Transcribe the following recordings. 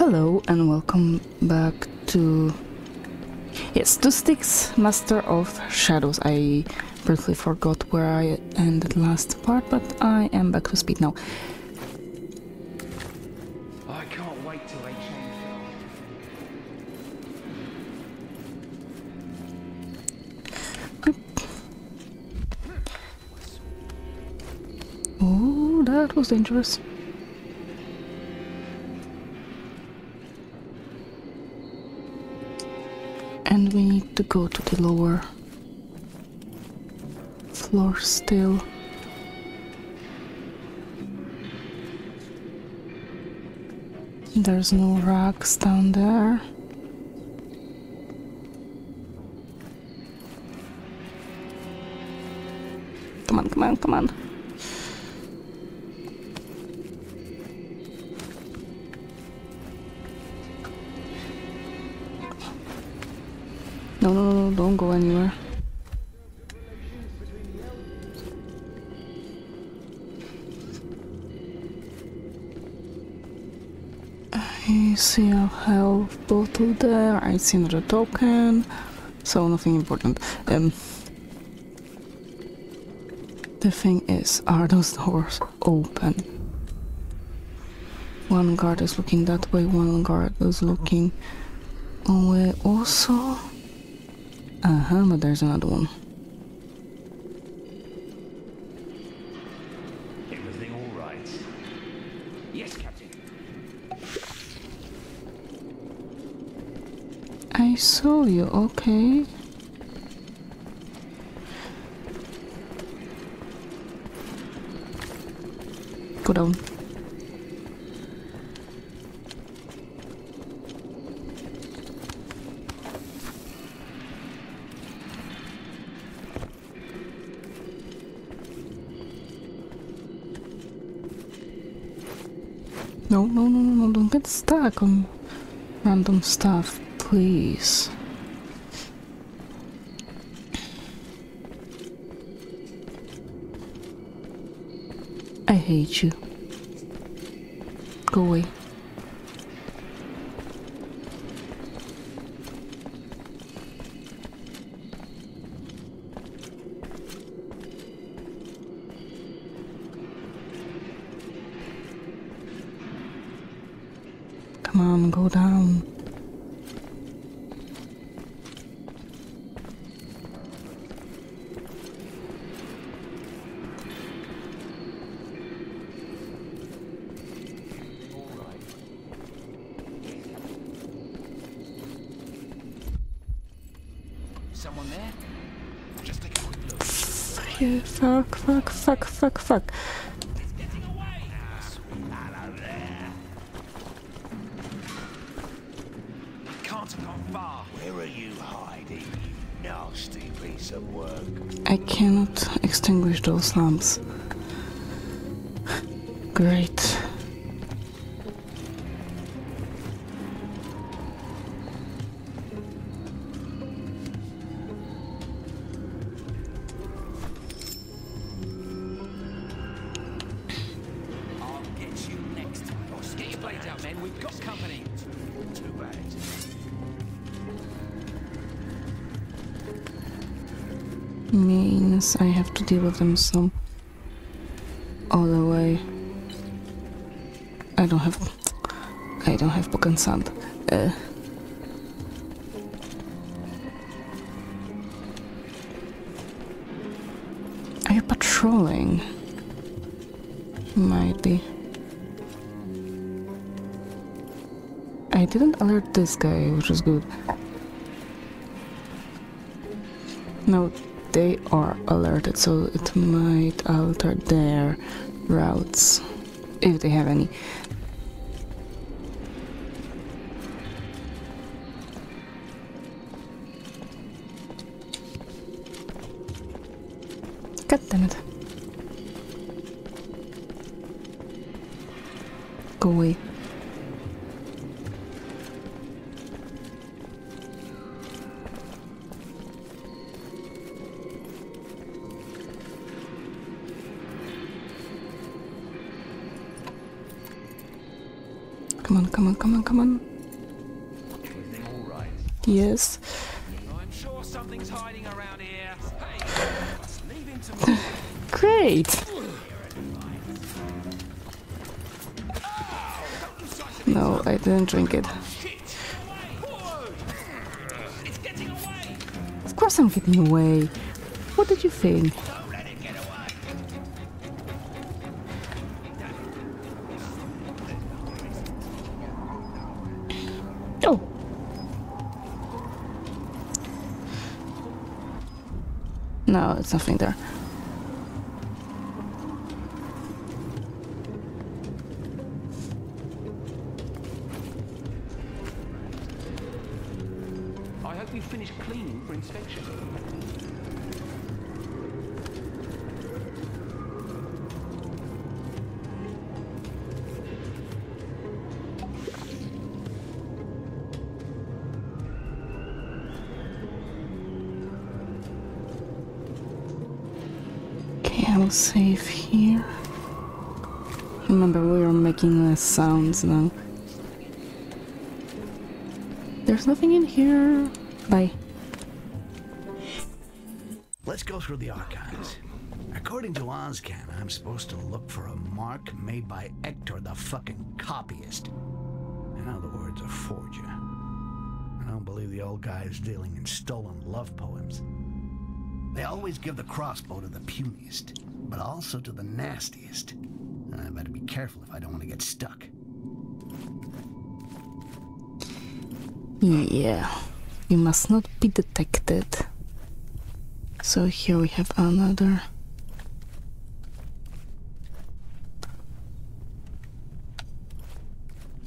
Hello and welcome back to yes, to Styx, Master of Shadows. I briefly forgot where I ended last part, but I am back to speed now. I can't wait till they change Oh, that was dangerous. Go to the lower floor still. There's no rocks down there. Come on, come on, come on. Don't go anywhere. I see a health bottle there. I see another token. So nothing important. Um, the thing is, are those doors open? One guard is looking that way, one guard is looking away also. Uh-huh, but there's another one. Everything all right? Yes, Captain. I saw you, okay. Go down. No, no, no, no, no, stuck on random stuff, please. I hate you. Go away. Come on, go down. All right. Someone there? Just take a quick look. Yeah, fuck, fuck, fuck, fuck, fuck. Getting away! Hello there. I can't have gone far. Where are you hiding, you nasty piece of work? I cannot extinguish those lamps. Great. Deal with them some other way. I don't have. I don't have and sand. Uh, are you patrolling? Might be. I didn't alert this guy, which is good. No, they are alerted, so it might alter their routes if they have any. God damn it. Come on, come on, come on, come on. Yes. Great! No, I didn't drink it. Of course I'm getting away. What did you think? No, it's nothing there. I hope you finished cleaning for inspection. Save here. Remember, we are making less sounds now. There's nothing in here. Bye. Let's go through the archives. According to Ozcan, I'm supposed to look for a mark made by Hector the fucking copyist. In other words, a forger. I don't believe the old guy is dealing in stolen love poems. They always give the crossbow to the puniest, but also to the nastiest. I better be careful if I don't want to get stuck. Yeah, you must not be detected. So here we have another.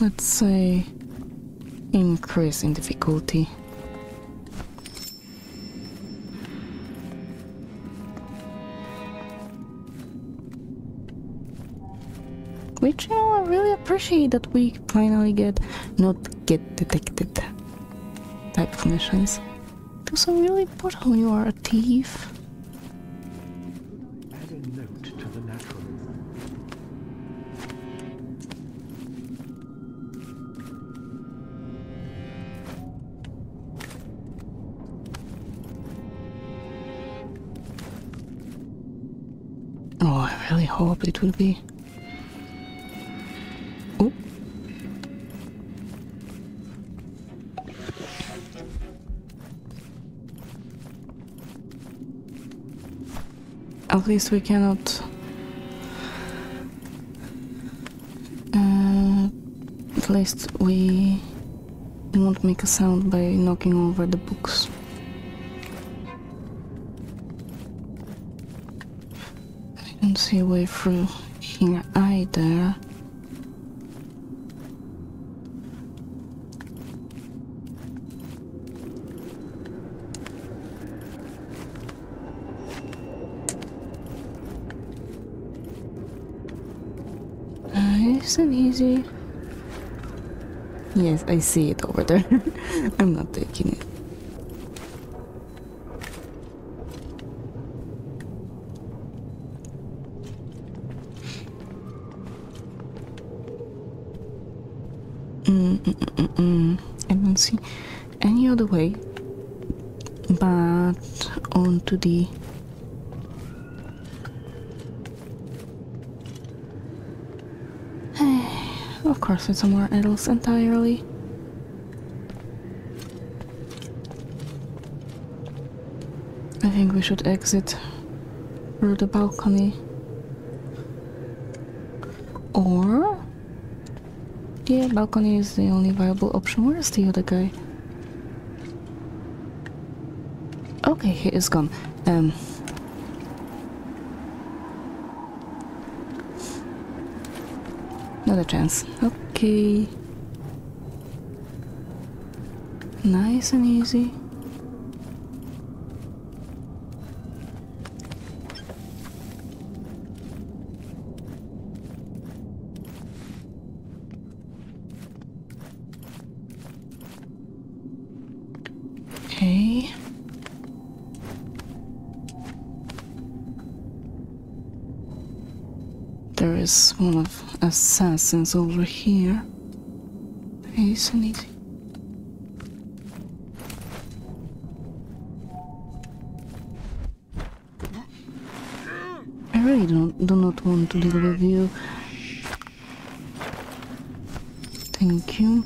Let's say increase in difficulty. Which you know I really appreciate that we finally get not get detected type of missions. Those are really important you are a thief. Add a note to the naturalist. Oh, I really hope it will be. At least we cannot. Uh, at least we won't make a sound by knocking over the books. I don't see a way through here either. Nice and easy. Yes, I see it over there. I'm not taking it. Mm, mm, mm. I don't see any other way but onto the course somewhere else entirely I think we should exit through the balcony or yeah, balcony is the only viable option. Where is the other guy? Okay, he is gone. Um. Not a chance. Okay. Nice and easy. Okay. Is one of assassins over here. And easy. I really don't, do not want to deal with you. Thank you.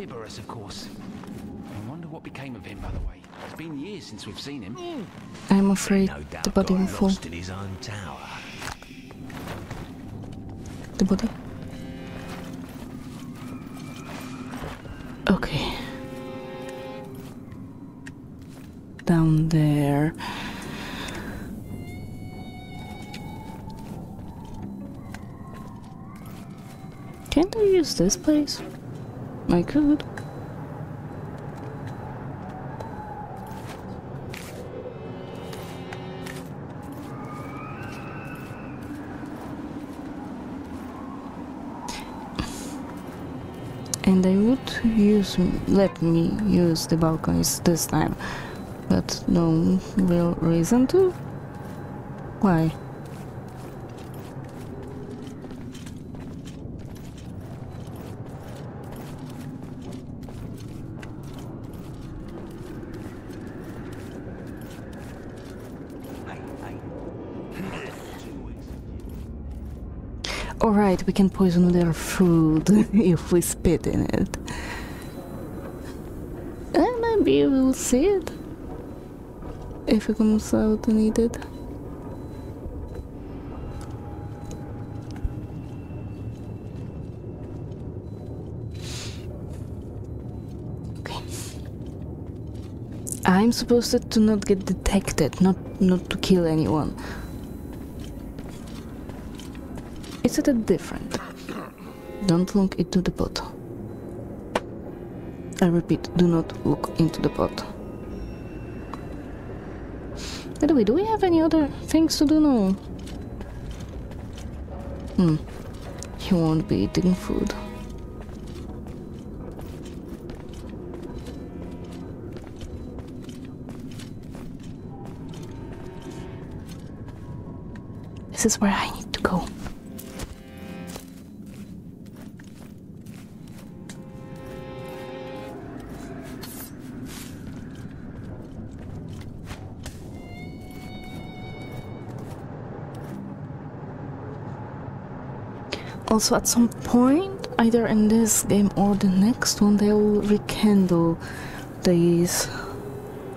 Old of course. I wonder what became of him, by the way. It's been years since we've seen him. I'm afraid No the body will fall. in his own tower. The body. Okay. Down there. Can't I use this place? I could. And I would use, let me use the balconies this time, but no real reason to. Why? Hey, hey. Two weeks. Alright, we can poison their food if we spit in it. And maybe we'll see it. If it comes out needed. Okay. I'm supposed to not get detected, not not to kill anyone. It's a bit different. Don't look into the pot. I repeat, do not look into the pot. By the way, do we have any other things to do now? Hmm. He won't be eating food. This is where I Also, at some point, either in this game or the next one, they'll rekindle these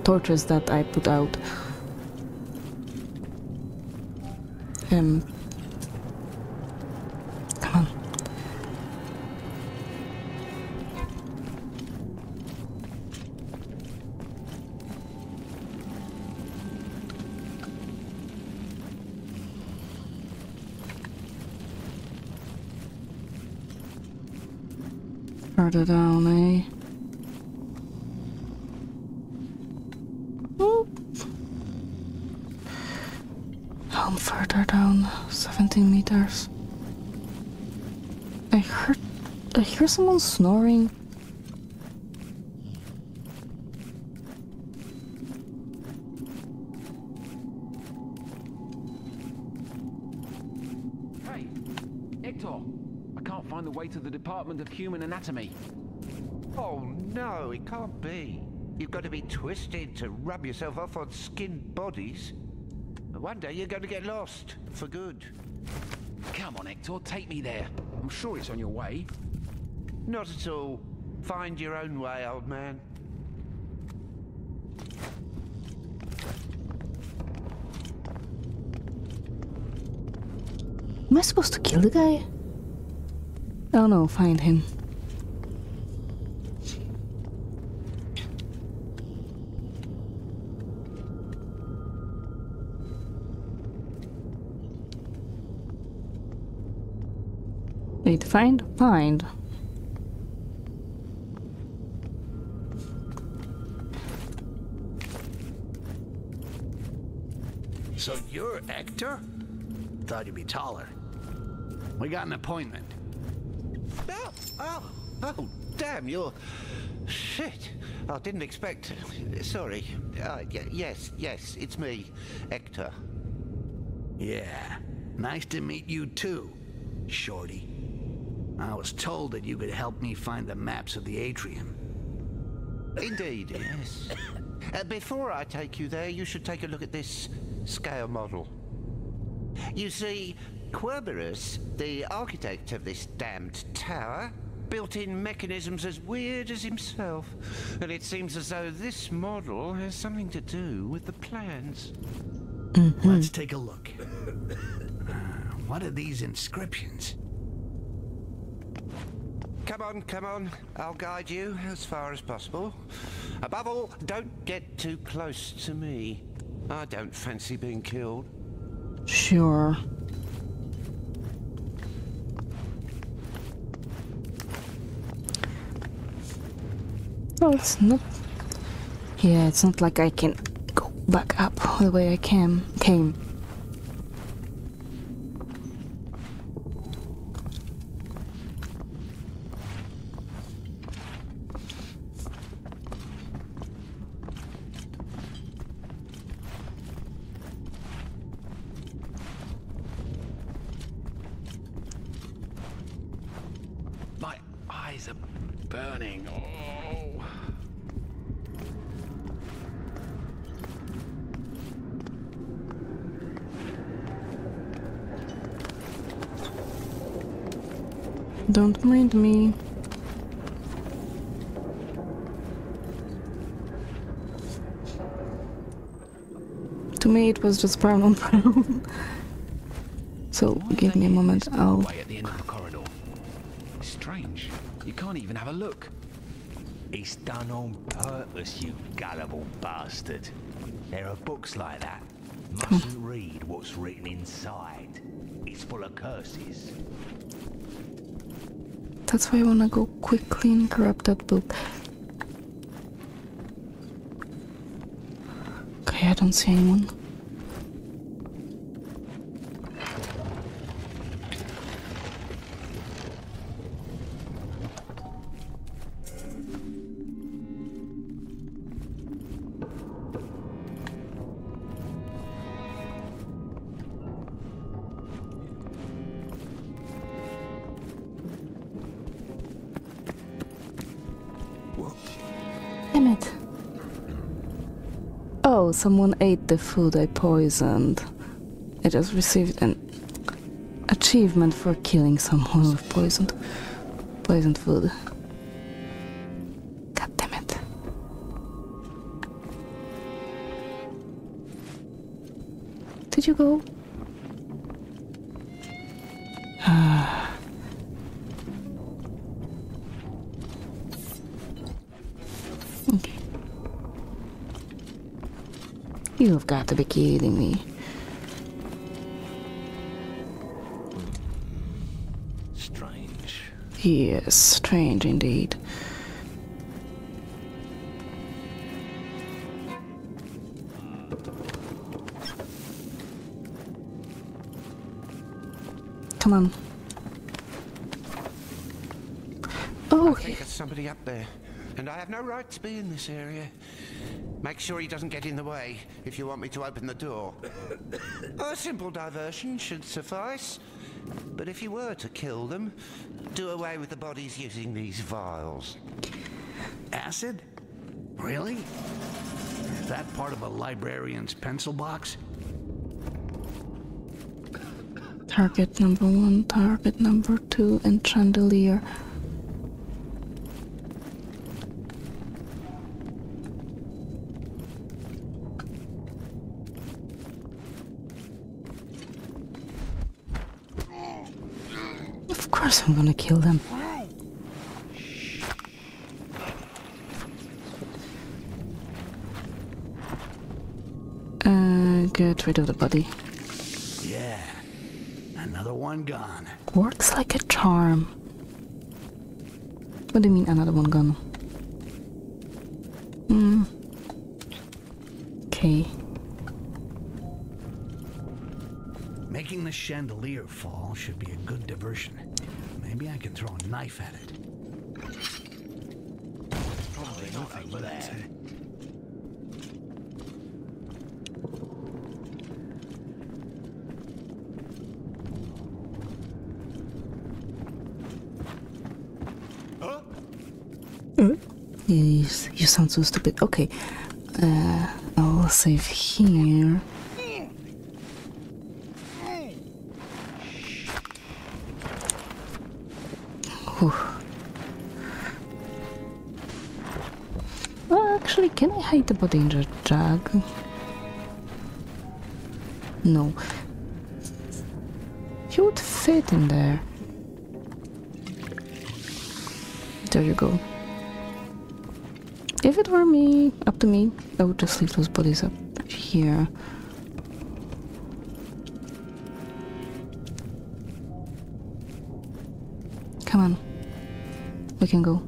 torches that I put out. Um, I'm further down, 17 meters. I heard. I hear someone snoring. Hey, Hector! I can't find the way to the Department of Human Anatomy. Oh no, it can't be. You've got to be twisted to rub yourself off on skinned bodies. One day you're going to get lost for good. Come on, Hector, take me there. I'm sure it's on your way. Not at all. Find your own way, old man. Am I supposed to kill the guy? Oh no, find him. Find? Find. So you're Hector? Thought you'd be taller. We got an appointment. Oh, oh, oh, damn, you're... Shit. I didn't expect... Sorry. Uh, yes, yes, it's me, Hector. Yeah. Nice to meet you too, Shorty. I was told that you could help me find the maps of the atrium. Indeed, yes. Uh, before I take you there, you should take a look at this scale model. You see, Querberus, the architect of this damned tower, built in mechanisms as weird as himself. And it seems as though this model has something to do with the plans. Let's take a look. Uh, what are these inscriptions? Come on, come on. I'll guide you as far as possible. Above all, don't get too close to me. I don't fancy being killed. Sure. No, it's not. Yeah, it's not like I can go back up the way I came. Came. My eyes are burning. Oh. Don't mind me. To me, it was just brown on brown. so, give me a moment. I'll. at the end of the corridor. Strange. You can't even have a look. It's done on purpose, you gullible bastard. There are books like that. Mustn't hmm. read what's written inside. It's full of curses. That's why I wanna go quickly and grab that book. Okay, I don't see anyone. Damn it. Oh, someone ate the food I poisoned. I just received an achievement for killing someone with poisoned poisoned food. Got to be kidding me. Strange. Yes, strange indeed. Come on. Oh, I think there's somebody up there, and I have no right to be in this area. Make sure he doesn't get in the way if you want me to open the door. A simple diversion should suffice. But if you were to kill them, do away with the bodies using these vials. Acid? Really? Is that part of a librarian's pencil box? target number one, target number two, and chandelier. Of course, I'm gonna kill them. Uh, get rid of the body. Yeah. Another one gone. Works like a charm. What do you mean another one gone? Hmm. Okay. Making the chandelier fall should be a good diversion. Maybe I can throw a knife at it. Probably nothing but uh, You, you sound so stupid. Okay. Uh, I'll save here. In the jug? No. He would fit in there. There you go. If it were me, up to me, I would just leave those bodies up here. Come on. We can go.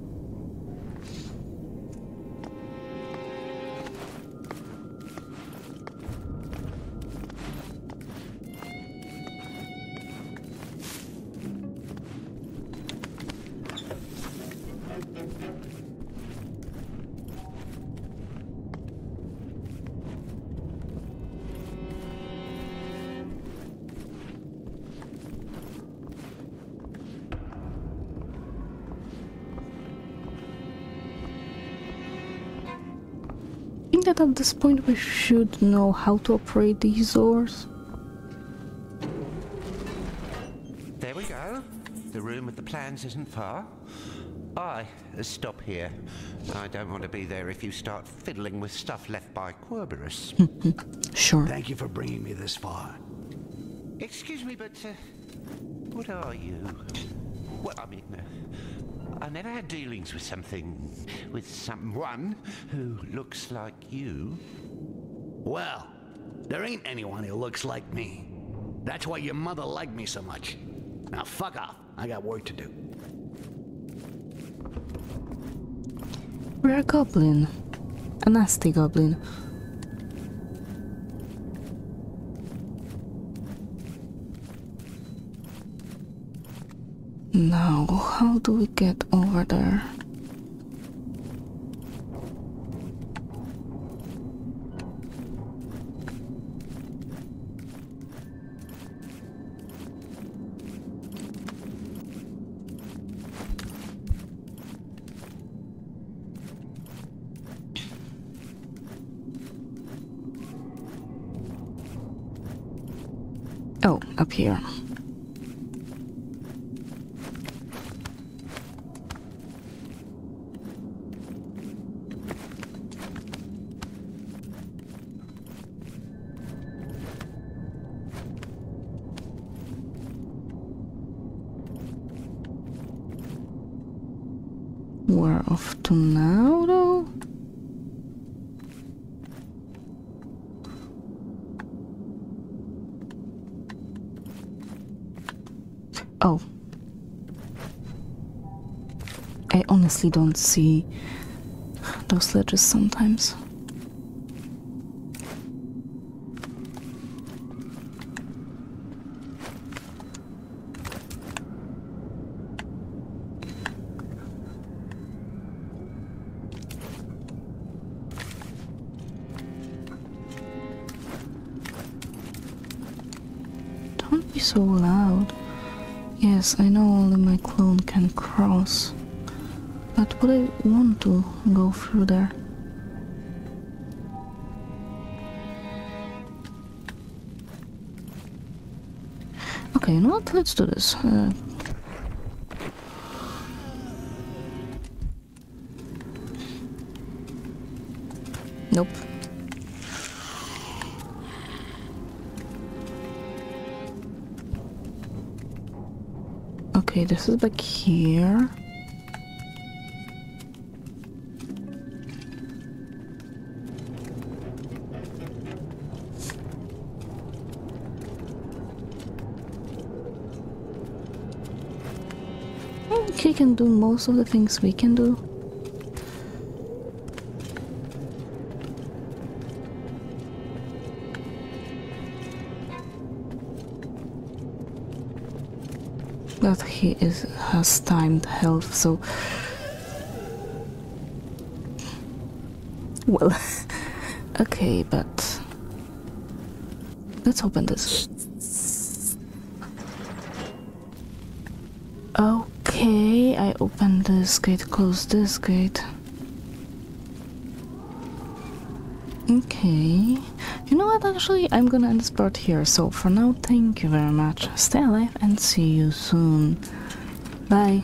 This point we should know how to operate these doors. There we go. The room with the plans isn't far. I stop here. I don't want to be there if you start fiddling with stuff left by Querberus. Sure. Thank you for bringing me this far. Excuse me, but uh, what are you? Well, I mean, uh, I never had dealings with something, with someone who looks like you. Well, there ain't anyone who looks like me. That's why your mother liked me so much. Now fuck off. I got work to do. We're a goblin. A nasty goblin. Now, how do we get over there? Oh, up here. We're off to now, though. Oh. I honestly don't see those ledges sometimes. Would I want to go through there? Okay, you know what? Let's do this. Uh, nope. Okay, this is back here. Of the things we can do. But he is has timed health, so well, okay, but let's open this. Okay, I open this gate, close this gate. Okay. You know what, actually, I'm gonna end this part here. So for now, thank you very much. Stay alive and see you soon. Bye.